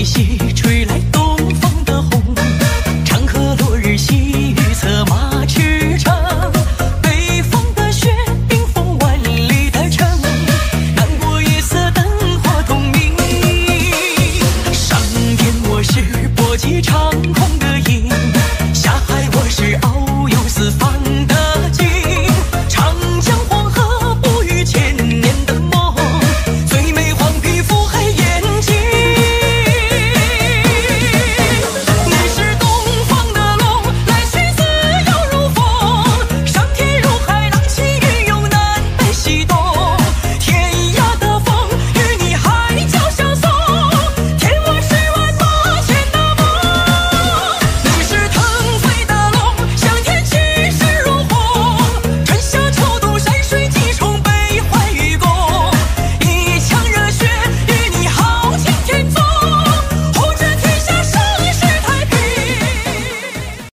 一心